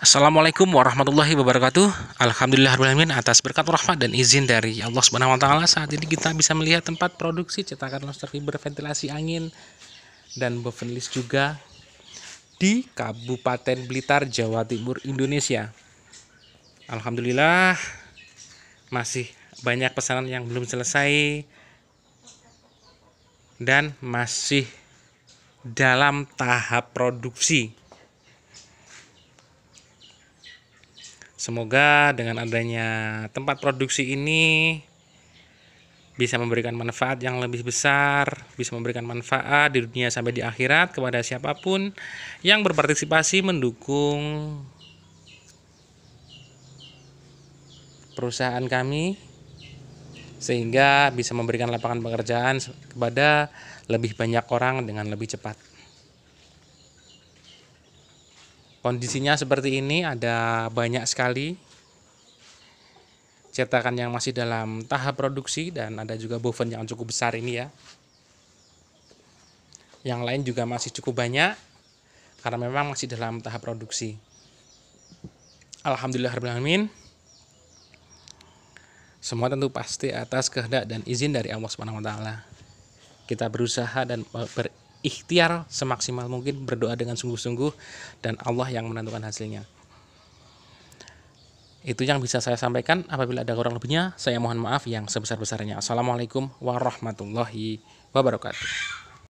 Assalamualaikum warahmatullahi wabarakatuh. Alhamdulillahirobbilalamin atas berkat rahmat dan izin dari Allah Subhanahu wa taala saat ini kita bisa melihat tempat produksi cetakan lobster fiber ventilasi angin dan bovenlis juga di Kabupaten Blitar, Jawa Timur, Indonesia. Alhamdulillah masih banyak pesanan yang belum selesai dan masih dalam tahap produksi. Semoga dengan adanya tempat produksi ini bisa memberikan manfaat yang lebih besar, bisa memberikan manfaat di dunia sampai di akhirat kepada siapa pun yang berpartisipasi mendukung perusahaan kami sehingga bisa memberikan lapangan pekerjaan kepada lebih banyak orang dengan lebih cepat. Kondisinya seperti ini ada banyak sekali cetakan yang masih dalam tahap produksi dan ada juga boven yang cukup besar ini ya. Yang lain juga masih cukup banyak karena memang masih dalam tahap produksi. Alhamdulillahirobbilalamin. Semua tentu pasti atas kehendak dan izin dari Allah Subhanahu wa. Kita berusaha dan ber ikhtiar semaksimal mungkin berdoa dengan sungguh-sungguh dan Allah yang menentukan hasilnya. Itu yang bisa saya sampaikan. Apabila ada kurang lebihnya, saya mohon maaf yang sebesar-besarnya. Assalamualaikum warahmatullahi wabarakatuh.